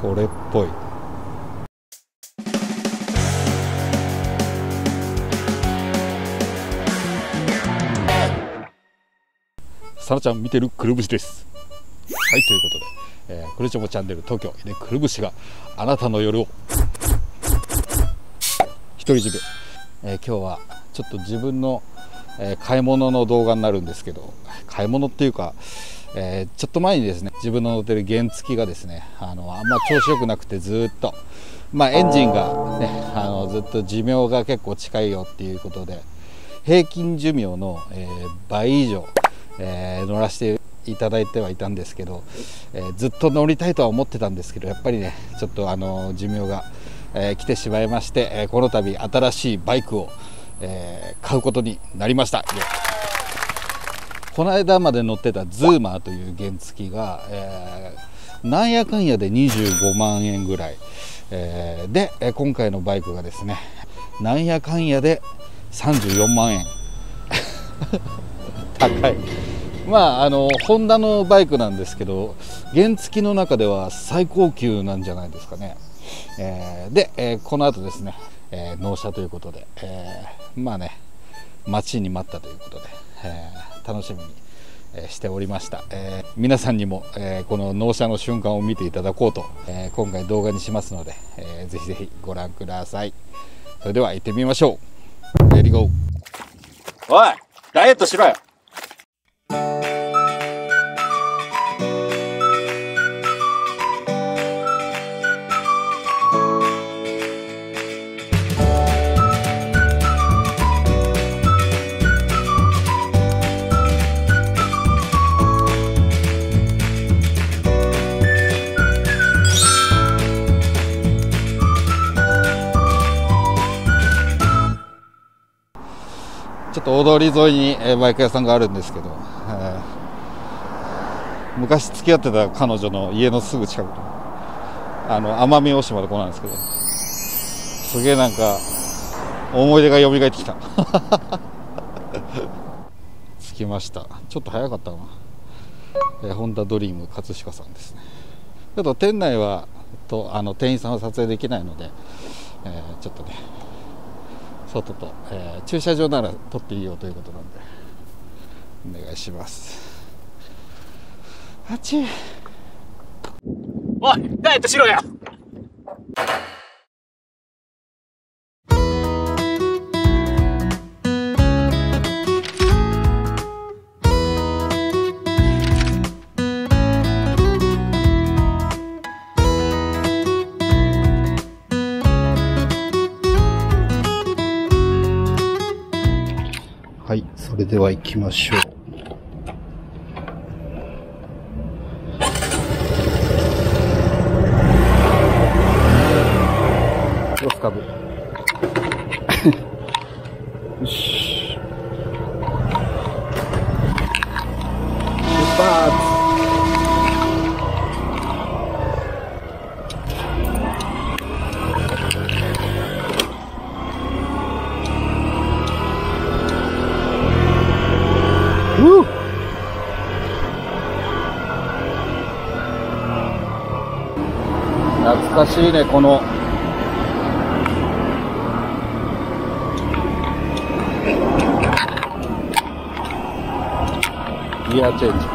これっぽい。さらちゃん見てるくるぶしです。はいということで、えー、くるちょもチャンネル東京でくるぶしがあなたの夜を。独り占め、えー、今日はちょっと自分の、えー、買い物の動画になるんですけど買い物っていうかえー、ちょっと前にですね自分の乗ってる原付がですねあのあんま調子良くなくてずっと、まあ、エンジンが、ね、あのずっと寿命が結構近いよっていうことで平均寿命の、えー、倍以上、えー、乗らせていただいてはいたんですけど、えー、ずっと乗りたいとは思ってたんですけどやっぱりねちょっとあの寿命が、えー、来てしまいまして、えー、この度新しいバイクを、え、買うことになりました。この間まで乗ってたズーマーという原付が、えー、なんやかんやで25万円ぐらい、えー、で今回のバイクがですねなんやかんやで34万円。高い。まああのホンダのバイクなんですけど原付の中では最高級なんじゃないですかね、えー、で、えー、この後ですね、えー、納車ということで、えまあね待ちに待ったということで、え楽しみにしておりました、えー、皆さんにも、えー、この納車の瞬間を見ていただこうと、えー、今回動画にしますので、えー、ぜひぜひご覧ください。それでは行ってみましょう。レディゴーおいダイエットしろよ。ちょっと大通り沿いにバイク屋さんがあるんですけど、えー、昔付き合ってた彼女の家のすぐ近くあの奄美大島でこうなんですけどすげえなんか思い出が蘇ってきた。着きました。ちょっと早かったな、えー、ホンダドリーム葛飾さんですね。ちょっと店内はとあの店員さんは撮影できないので、えー、ちょっとね外と、えー、駐車場なら取っていいよということなんでお願いします。あっち。おいダイエットしろよれでは行きましょう。懐かしいねこの。ギアチェンジ。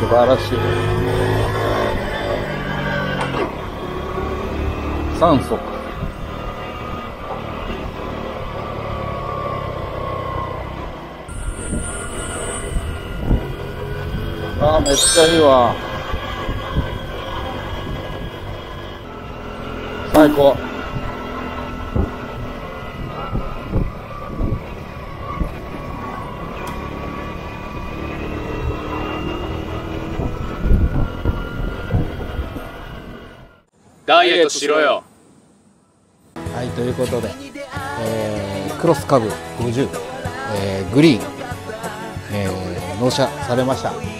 素晴らしい。酸素かああめっちゃいいわ。最高。ダイエットしろよ。はいということで、えー、クロスカブ50、えー、グリーン、えー、納車されました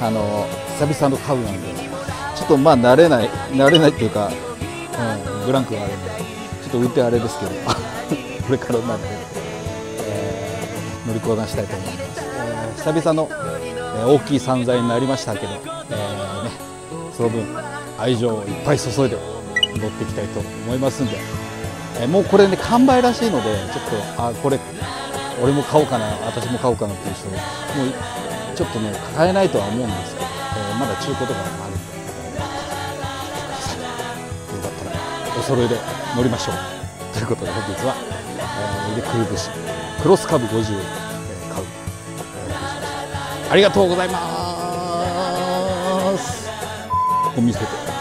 あの久々のカブなんでちょっとまあ慣れない慣れないっていうか、うん、ブランクがあるんでちょっと運転あれですけど これからなんで、えー乗りこなしたいと思います、えー久々の、えー大きい散財になりましたけど、えーね、その分愛情をいっぱい注いで乗っていきたいと思いますんで、えーもうこれね完売らしいのでちょっとあこれ俺も買おうかな私も買おうかなっていう人もうちょっとね買えないとは思うんですけど、えーまだ中古とかもあるんで、えーよかったらお揃いで乗りましょう。ということで本日は、えー、でくるぶしクロスカブ50、え買う、ありがとうございます。お見せて。